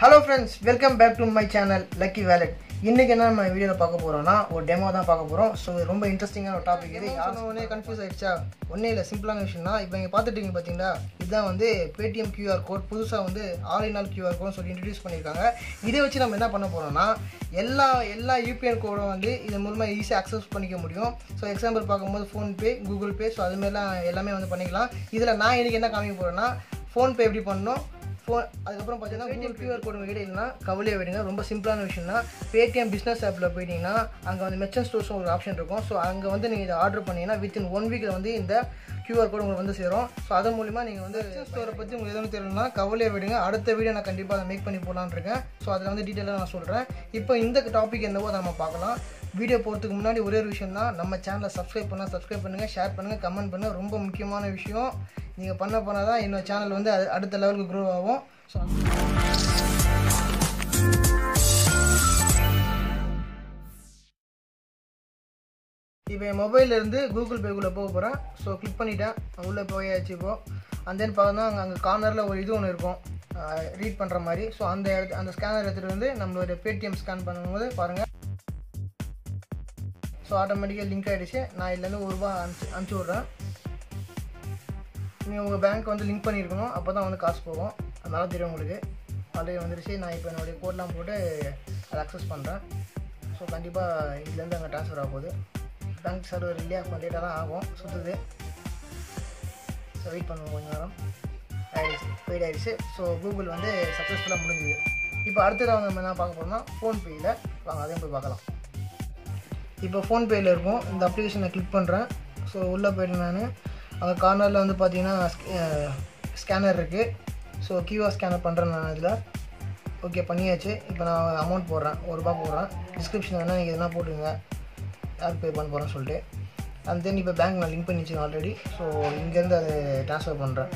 Hello friends welcome back to my channel lucky wallet இன்றைக்கி என்ன நம்ம வீடியோவில் பார்க்க போகிறோம்னா ஒரு டெமோ தான் பார்க்க போகிறோம் ஸோ இது ரொம்ப இன்ட்ரெஸ்டிங்கான ஒரு டாபிக் இது. யாரும் ஒன்றே கன்ஃபியூஸ் ஆகிடுச்சா ஒன்றே இல்லை சிம்பிளான விஷயம்னா இப்போ இங்கே பார்த்துட்டீங்க பார்த்தீங்களா இதுதான் வந்து பேடிஎம் கியூஆர் கோட் புதுசாக வந்து ஆல் கியூஆர் கோட்னு சொல்லி இன்ட்ரடியூஸ் பண்ணியிருக்காங்க. இதை வச்சு நம்ம என்ன பண்ண போகிறோம்னா எல்லா எல்லா யூபிஐ கோடும் வந்து இது மூலமாக ஈஸியாக அக்சஸ் பண்ணிக்க முடியும். ஸோ எக்ஸாம்பிள் பார்க்கும்போது ஃபோன்பே கூகுள் பே ஸோ அதுமாரிலாம் எல்லாமே வந்து பண்ணிக்கலாம். இதில் நான் இன்றைக்கி என்ன காமிக்க போகிறேன்னா ஃபோன்பே எப்படி பண்ணணும்? ஃபோன் அதுக்கப்புறம் பார்த்தீங்கன்னா பேடிஎம் கியூஆர் கோடு உங்கள் இல்லைன்னா கவலையை விடுங்க. ரொம்ப சிம்பிளான விஷயம்னா பேடிஎம் பிஸ்னஸ் ஆப்பில் போயிட்டீங்கன்னா அங்கே வந்து மெச்சன் ஸ்டோர்ஸ் ஒரு ஆப்ஷன் இருக்கும். ஸோ அங்கே வந்து நீங்கள் இதை ஆர்டர் பண்ணீங்கன்னா வித்தின் ஒன் வீக்கில் வந்து இந்த கியூஆர் கோடு உங்களுக்கு வந்து சேரும். ஸோ அதன் மூலிமா நீங்கள் வந்து மெச்சன் ஸ்டோரை பற்றி உங்களுக்கு எதுவும் தெரியலனா கவலையை விடுங்க. அடுத்த வீடியோ நான் கண்டிப்பாக அதை மேக் பண்ணி போடலான்னு இருக்கேன் ஸோ அதில் வந்து டீட்டெயிலாக நான் சொல்கிறேன் இப்போ இந்த டாபிக் என்னவோ அதை நம்ம பார்க்கலாம். வீடியோ போகிறதுக்கு முன்னாடி ஒரே ஒரு விஷயம் தான் நம்ம சேனலை சப்ஸ்கிரைப் பண்ணால் சப்ஸ்கிரைப் பண்ணுங்கள் ஷேர் பண்ணுங்கள் கமெண்ட் பண்ணுங்கள் ரொம்ப முக்கியமான விஷயம். நீங்கள் பண்ண போனால் தான் இன்னொரு சேனல் வந்து அது- அடுத்த லெவலுக்கு க்ரோ ஆகும். ஸோ இப்போ என் மொபைல்லேருந்து கூகுள் பேக்குள்ளே போக போகிறேன் ஸோ கிளிக் பண்ணிட்டேன். உள்ளே போயாச்சு இப்போ. அந்த தென் பார்த்தோன்னா அங்கே அங்கே கார்னரில் ஒரு இது ஒன்று இருக்கும். ரீட் பண்ணுற மாதிரி. ஸோ அந்த இடத்து அந்த ஸ்கேனர் எடுத்துகிட்டு வந்து நம்மளோட பேடிஎம் ஸ்கேன் பண்ணும்போது பாருங்கள் ஸோ ஆட்டோமேட்டிக்காக லிங்க் ஆகிடுச்சு நான் இதுலேருந்து ஒரு ரூபா அனுப்பிச்சு அனுப்பிச்சி விட்றேன். நீங்கள் உங்கள் பேங்க் வந்து லிங்க் பண்ணியிருக்கணும் அப்போ தான் வந்து காசு போகும். அதனால தெரியும் உங்களுக்கு. ஆல்ரெடி வந்துருச்சு. நான் இப்போ என்னுடைய கோட்லாம் போட்டு அதை அக்சஸ் பண்ணுறேன் ஸோ கண்டிப்பாக இதுலேருந்து அங்கே ட்ரான்ஸ்ஃபர் ஆக போகுது. பேங்க் சர்வர் இல்லையா? கொஞ்சம் லேட்டாக தான் ஆகும். சுற்றுது ஸோ வெயிட் பண்ணுவோம் கொஞ்சம் நேரம். ஆயிடுச்சு. வெயிட் ஆயிடுச்சு. ஸோ கூகுள் வந்து சக்ஸஸ்ஃபுல்லாக முடிஞ்சுது. இப்போ அடுத்த நம்ம என்ன பார்க்க போகிறோம்னா ஃபோன்பேயில் வாங்க. அதையும் போய் பார்க்கலாம். இப்போ ஃபோன்பேயில் இருக்கும். இந்த அப்ளிகேஷனை கிளிக் பண்ணுறேன் ஸோ உள்ளே போயிட்டு நான் அங்கே கார்னரில் வந்து பார்த்தீங்கன்னா ஸ்கேனர் இருக்குது ஸோ கியூஆர் ஸ்கேனர் பண்ணுறேன் நான் இதில். ஓகே பண்ணியாச்சு. இப்போ நான் அமௌண்ட் போடுறேன். ஒரு ரூபா போடுறேன். டிஸ்கிரிப்ஷன் வேணால் நீங்கள் எதனா போட்டுருங்க யார் பே பண்ண போகிறேன்னு சொல்லிட்டு. அண்ட் தென் இப்போ பேங்க் நான் லிங்க் பண்ணி ஆல்ரெடி ஸோ இங்கேருந்து அதை ட்ரான்ஸ்ஃபர் பண்ணுறேன்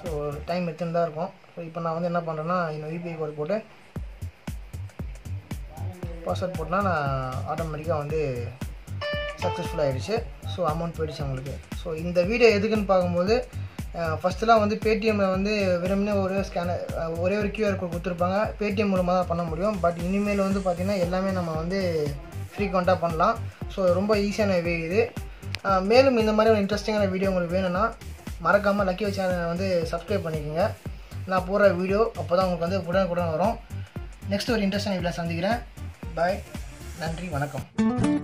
ஸோ டைம் எடுத்துன்னு தான் இருக்கும். ஸோ இப்போ நான் வந்து என்ன பண்ணுறேன்னா இன்னும் யூபிஐ கோட் போட்டு பாஸ்வேர்ட் போட்டால் நான் ஆட்டோமேட்டிக்காக வந்து சக்ஸஸ்ஃபுல் ஆகிடுச்சு ஸோ அமௌண்ட் போயிடுச்சு அவங்களுக்கு. ஸோ இந்த வீடியோ எதுக்குன்னு பார்க்கும்போது ஃபஸ்ட்டுலாம் வந்து பேடிஎம்மில் வந்து வெறுமனே ஒரு ஸ்கேனர் ஒரே ஒரு கியூஆர் கோட் கொடுத்துருப்பாங்க. பேடிஎம் மூலமாக தான் பண்ண முடியும். பட் இனிமேல் வந்து பார்த்திங்கன்னா எல்லாமே நம்ம வந்து ஃப்ரீக்வெண்ட்டாக பண்ணலாம். ஸோ ரொம்ப ஈஸியான வே இது. மேலும் இந்த மாதிரி ஒரு இன்ட்ரெஸ்டிங்கான வீடியோ உங்களுக்கு வேணும்னா மறக்காமல் லக்கி சேனலை வந்து சப்ஸ்கிரைப் பண்ணிக்கோங்க. நான் போடுற வீடியோ அப்போ தான் உங்களுக்கு வந்து உடனுக்குடன் வரும். நெக்ஸ்ட் ஒரு இன்ட்ரெஸ்டிங் வீடியோ சந்திக்கிறேன். பாய் நன்றி. வணக்கம்.